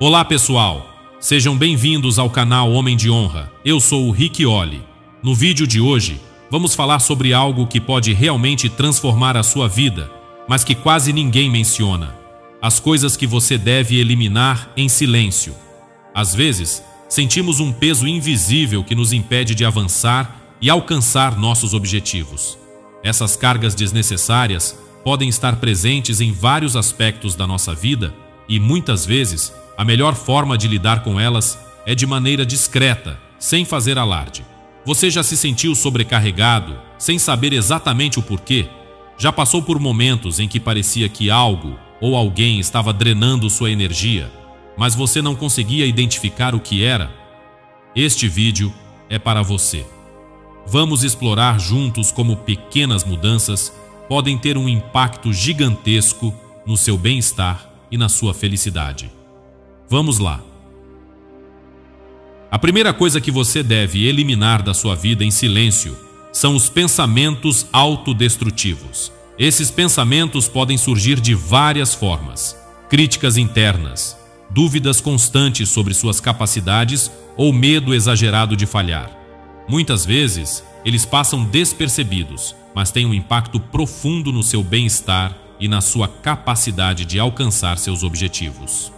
Olá pessoal, sejam bem-vindos ao canal Homem de Honra. Eu sou o Rick Oli. No vídeo de hoje, vamos falar sobre algo que pode realmente transformar a sua vida, mas que quase ninguém menciona: as coisas que você deve eliminar em silêncio. Às vezes, sentimos um peso invisível que nos impede de avançar e alcançar nossos objetivos. Essas cargas desnecessárias podem estar presentes em vários aspectos da nossa vida e muitas vezes a melhor forma de lidar com elas é de maneira discreta, sem fazer alarde. Você já se sentiu sobrecarregado, sem saber exatamente o porquê? Já passou por momentos em que parecia que algo ou alguém estava drenando sua energia, mas você não conseguia identificar o que era? Este vídeo é para você. Vamos explorar juntos como pequenas mudanças podem ter um impacto gigantesco no seu bem-estar e na sua felicidade. Vamos lá. A primeira coisa que você deve eliminar da sua vida em silêncio são os pensamentos autodestrutivos. Esses pensamentos podem surgir de várias formas: críticas internas, dúvidas constantes sobre suas capacidades ou medo exagerado de falhar. Muitas vezes, eles passam despercebidos, mas têm um impacto profundo no seu bem-estar e na sua capacidade de alcançar seus objetivos.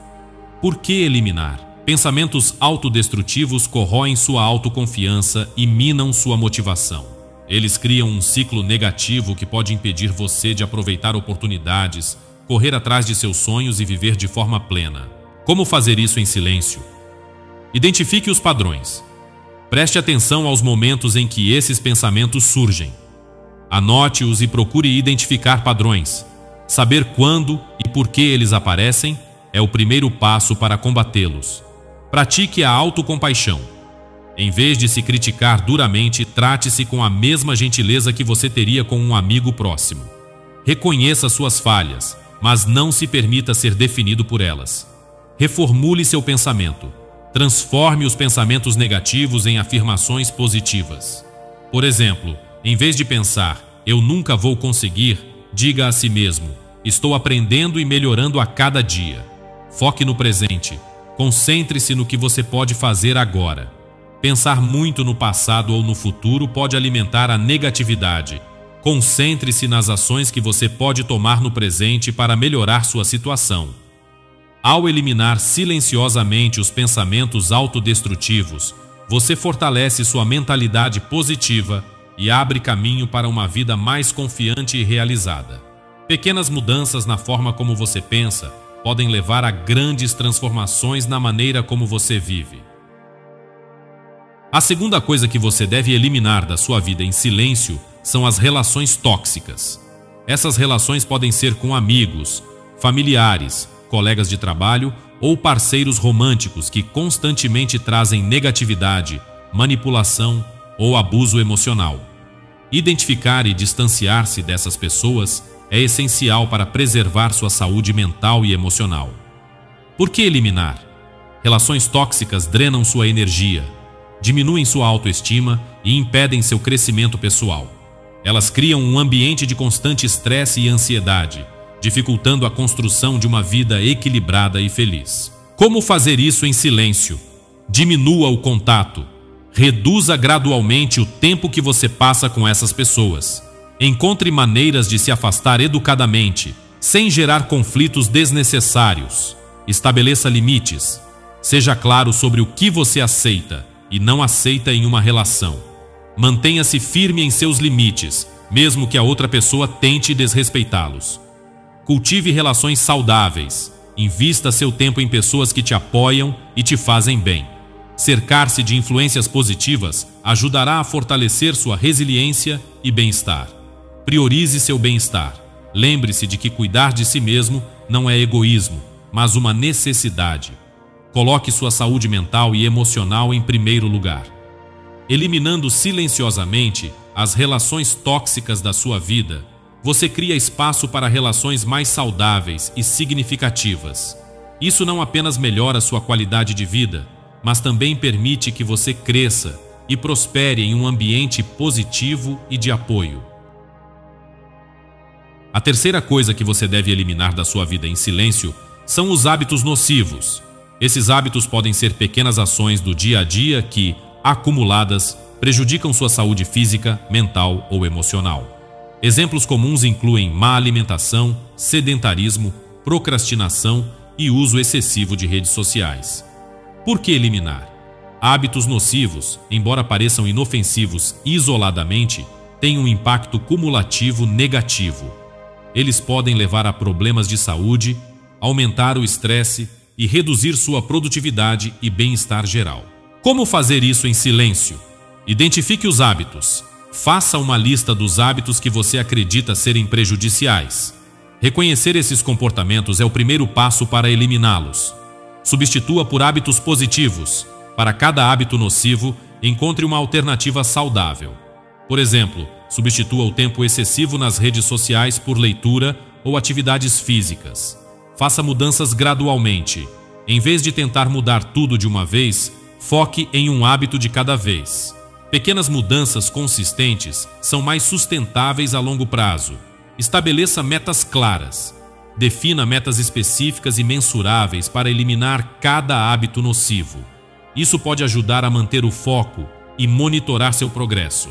Por que eliminar? Pensamentos autodestrutivos corroem sua autoconfiança e minam sua motivação. Eles criam um ciclo negativo que pode impedir você de aproveitar oportunidades, correr atrás de seus sonhos e viver de forma plena. Como fazer isso em silêncio? Identifique os padrões. Preste atenção aos momentos em que esses pensamentos surgem. Anote-os e procure identificar padrões. Saber quando e por que eles aparecem é o primeiro passo para combatê-los. Pratique a autocompaixão. Em vez de se criticar duramente, trate-se com a mesma gentileza que você teria com um amigo próximo. Reconheça suas falhas, mas não se permita ser definido por elas. Reformule seu pensamento. Transforme os pensamentos negativos em afirmações positivas. Por exemplo, em vez de pensar, eu nunca vou conseguir, diga a si mesmo, estou aprendendo e melhorando a cada dia. Foque no presente. Concentre-se no que você pode fazer agora. Pensar muito no passado ou no futuro pode alimentar a negatividade. Concentre-se nas ações que você pode tomar no presente para melhorar sua situação. Ao eliminar silenciosamente os pensamentos autodestrutivos, você fortalece sua mentalidade positiva e abre caminho para uma vida mais confiante e realizada. Pequenas mudanças na forma como você pensa podem levar a grandes transformações na maneira como você vive. A segunda coisa que você deve eliminar da sua vida em silêncio são as relações tóxicas. Essas relações podem ser com amigos, familiares, colegas de trabalho ou parceiros românticos que constantemente trazem negatividade, manipulação ou abuso emocional. Identificar e distanciar-se dessas pessoas é essencial para preservar sua saúde mental e emocional. Por que eliminar? Relações tóxicas drenam sua energia, diminuem sua autoestima e impedem seu crescimento pessoal. Elas criam um ambiente de constante estresse e ansiedade, dificultando a construção de uma vida equilibrada e feliz. Como fazer isso em silêncio? Diminua o contato. Reduza gradualmente o tempo que você passa com essas pessoas. Encontre maneiras de se afastar educadamente, sem gerar conflitos desnecessários. Estabeleça limites. Seja claro sobre o que você aceita e não aceita em uma relação. Mantenha-se firme em seus limites, mesmo que a outra pessoa tente desrespeitá-los. Cultive relações saudáveis. Invista seu tempo em pessoas que te apoiam e te fazem bem. Cercar-se de influências positivas ajudará a fortalecer sua resiliência e bem-estar. Priorize seu bem-estar. Lembre-se de que cuidar de si mesmo não é egoísmo, mas uma necessidade. Coloque sua saúde mental e emocional em primeiro lugar. Eliminando silenciosamente as relações tóxicas da sua vida, você cria espaço para relações mais saudáveis e significativas. Isso não apenas melhora sua qualidade de vida, mas também permite que você cresça e prospere em um ambiente positivo e de apoio. A terceira coisa que você deve eliminar da sua vida em silêncio são os hábitos nocivos. Esses hábitos podem ser pequenas ações do dia a dia que, acumuladas, prejudicam sua saúde física, mental ou emocional. Exemplos comuns incluem má alimentação, sedentarismo, procrastinação e uso excessivo de redes sociais. Por que eliminar? Hábitos nocivos, embora pareçam inofensivos isoladamente, têm um impacto cumulativo negativo. Eles podem levar a problemas de saúde, aumentar o estresse e reduzir sua produtividade e bem-estar geral. Como fazer isso em silêncio? Identifique os hábitos. Faça uma lista dos hábitos que você acredita serem prejudiciais. Reconhecer esses comportamentos é o primeiro passo para eliminá-los. Substitua por hábitos positivos. Para cada hábito nocivo, encontre uma alternativa saudável. Por exemplo, substitua o tempo excessivo nas redes sociais por leitura ou atividades físicas. Faça mudanças gradualmente. Em vez de tentar mudar tudo de uma vez, foque em um hábito de cada vez. Pequenas mudanças consistentes são mais sustentáveis a longo prazo. Estabeleça metas claras. Defina metas específicas e mensuráveis para eliminar cada hábito nocivo. Isso pode ajudar a manter o foco e monitorar seu progresso.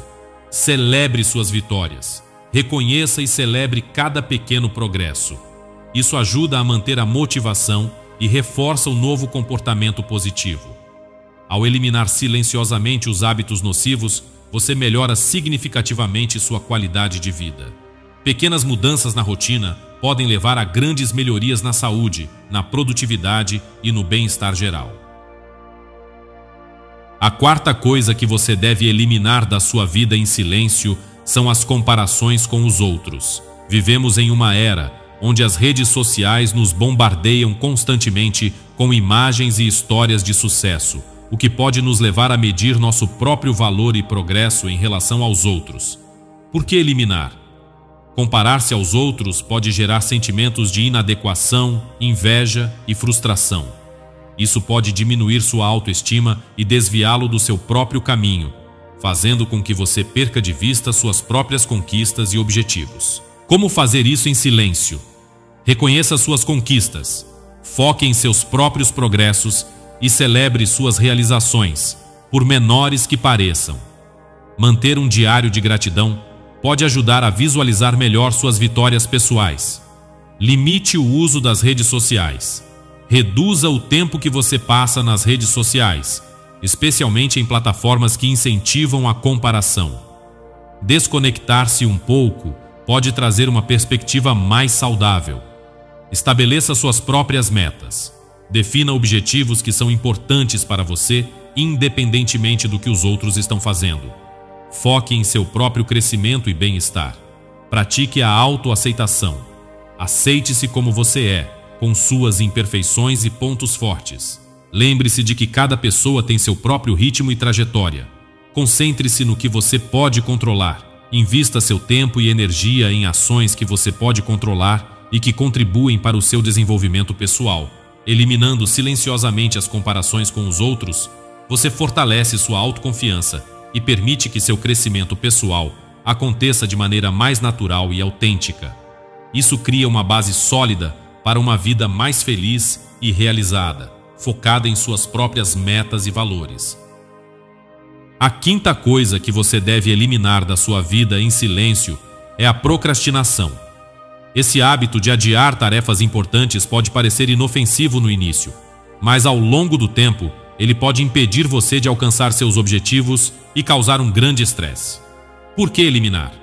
Celebre suas vitórias. Reconheça e celebre cada pequeno progresso. Isso ajuda a manter a motivação e reforça o novo comportamento positivo. Ao eliminar silenciosamente os hábitos nocivos, você melhora significativamente sua qualidade de vida. Pequenas mudanças na rotina podem levar a grandes melhorias na saúde, na produtividade e no bem-estar geral. A quarta coisa que você deve eliminar da sua vida em silêncio são as comparações com os outros. Vivemos em uma era onde as redes sociais nos bombardeiam constantemente com imagens e histórias de sucesso, o que pode nos levar a medir nosso próprio valor e progresso em relação aos outros. Por que eliminar? Comparar-se aos outros pode gerar sentimentos de inadequação, inveja e frustração. Isso pode diminuir sua autoestima e desviá-lo do seu próprio caminho, fazendo com que você perca de vista suas próprias conquistas e objetivos. Como fazer isso em silêncio? Reconheça suas conquistas, foque em seus próprios progressos e celebre suas realizações, por menores que pareçam. Manter um diário de gratidão pode ajudar a visualizar melhor suas vitórias pessoais. Limite o uso das redes sociais. Reduza o tempo que você passa nas redes sociais, especialmente em plataformas que incentivam a comparação. Desconectar-se um pouco pode trazer uma perspectiva mais saudável. Estabeleça suas próprias metas. Defina objetivos que são importantes para você, independentemente do que os outros estão fazendo. Foque em seu próprio crescimento e bem-estar. Pratique a autoaceitação. Aceite-se como você é, com suas imperfeições e pontos fortes. Lembre-se de que cada pessoa tem seu próprio ritmo e trajetória. Concentre-se no que você pode controlar. Invista seu tempo e energia em ações que você pode controlar e que contribuem para o seu desenvolvimento pessoal. Eliminando silenciosamente as comparações com os outros, você fortalece sua autoconfiança e permite que seu crescimento pessoal aconteça de maneira mais natural e autêntica. Isso cria uma base sólida para uma vida mais feliz e realizada, focada em suas próprias metas e valores. A quinta coisa que você deve eliminar da sua vida em silêncio é a procrastinação. Esse hábito de adiar tarefas importantes pode parecer inofensivo no início, mas ao longo do tempo, ele pode impedir você de alcançar seus objetivos e causar um grande estresse. Por que eliminar?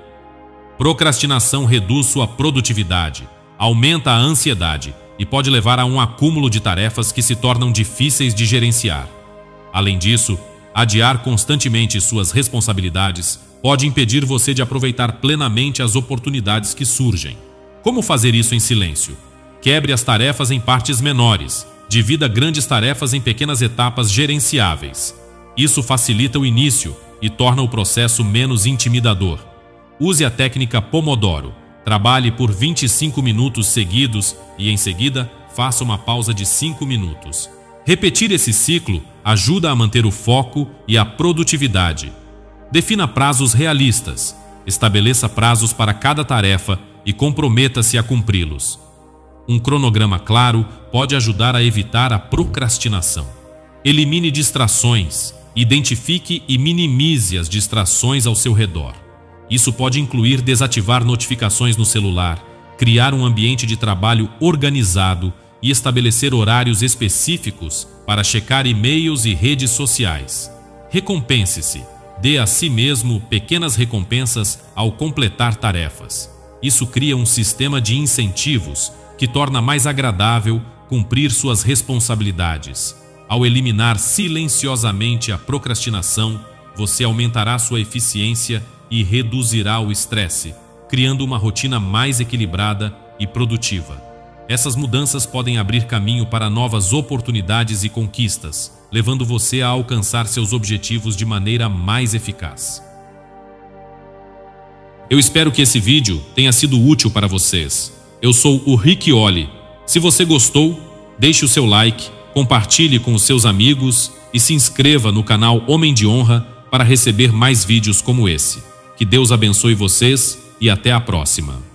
Procrastinação reduz sua produtividade, aumenta a ansiedade e pode levar a um acúmulo de tarefas que se tornam difíceis de gerenciar. Além disso, adiar constantemente suas responsabilidades pode impedir você de aproveitar plenamente as oportunidades que surgem. Como fazer isso em silêncio? Quebre as tarefas em partes menores, divida grandes tarefas em pequenas etapas gerenciáveis. Isso facilita o início e torna o processo menos intimidador. Use a técnica Pomodoro Trabalhe por 25 minutos seguidos e, em seguida, faça uma pausa de 5 minutos. Repetir esse ciclo ajuda a manter o foco e a produtividade. Defina prazos realistas. Estabeleça prazos para cada tarefa e comprometa-se a cumpri-los. Um cronograma claro pode ajudar a evitar a procrastinação. Elimine distrações, identifique e minimize as distrações ao seu redor. Isso pode incluir desativar notificações no celular, criar um ambiente de trabalho organizado e estabelecer horários específicos para checar e-mails e redes sociais. Recompense-se. Dê a si mesmo pequenas recompensas ao completar tarefas. Isso cria um sistema de incentivos que torna mais agradável cumprir suas responsabilidades. Ao eliminar silenciosamente a procrastinação, você aumentará sua eficiência e reduzirá o estresse, criando uma rotina mais equilibrada e produtiva. Essas mudanças podem abrir caminho para novas oportunidades e conquistas, levando você a alcançar seus objetivos de maneira mais eficaz. Eu espero que esse vídeo tenha sido útil para vocês. Eu sou o Rick Oli. Se você gostou, deixe o seu like, compartilhe com os seus amigos e se inscreva no canal Homem de Honra para receber mais vídeos como esse. Que Deus abençoe vocês e até a próxima.